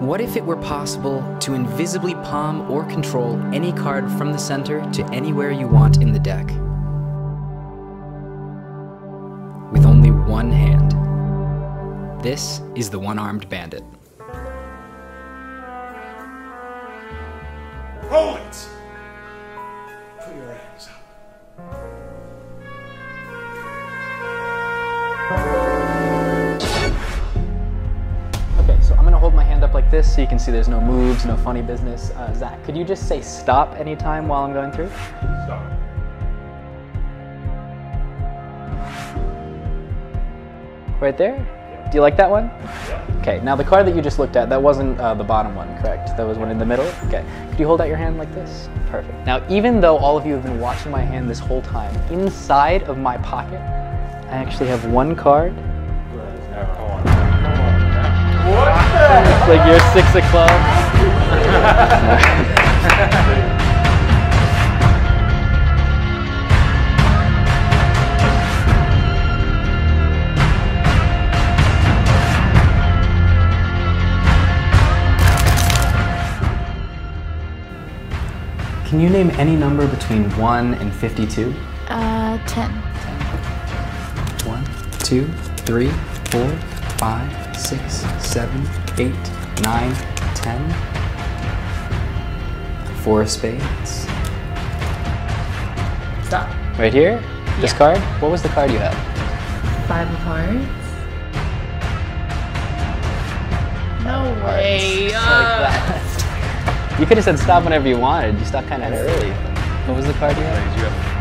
What if it were possible to invisibly palm or control any card from the center to anywhere you want in the deck? With only one hand. This is the One-Armed Bandit. Hold it! Put your hands up. This so you can see there's no moves, no funny business. Uh, Zach, could you just say stop anytime while I'm going through? Stop. Right there? Do you like that one? Yeah. Okay, now the card that you just looked at, that wasn't uh, the bottom one, correct? That was one in the middle? Okay. Could you hold out your hand like this? Perfect. Now, even though all of you have been watching my hand this whole time, inside of my pocket, I actually have one card. It's like your six of clubs. Can you name any number between 1 and 52? Uh, 10. 1, 2, 3, 4, 5, 6, 7, 8, 9, 10. Four of spades. Stop. Right here? This card? What was the card you had? Five of hearts. No way. Just like that. You could have said stop whenever you wanted. You stopped kind of early. What was the card you had? You have